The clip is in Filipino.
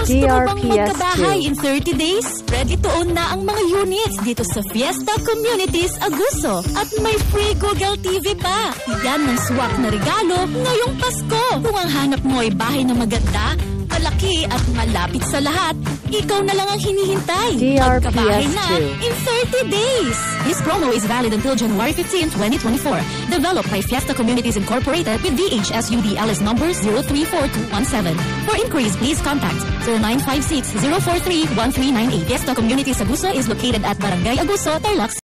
Gusto mo bang DRPS2. magkabahay in 30 days? Ready to own na ang mga units dito sa Fiesta Communities Aguso. At may free Google TV pa. Yan ang swak na regalo ngayong Pasko. Kung ang hanap mo ay bahay na maganda, malaki at malapit sa lahat, ikaw na lang ang hinihintay. DRPS2. Magkabahay na in 30 days. This promo is valid until January 15, 2024. Developed by Fiesta Communities Incorporated with DHSUD LS number 034217. For inquiries, please contact 0956-043-1398. Fiesta Communities Abuso is located at Barangay Abuso, Tarlac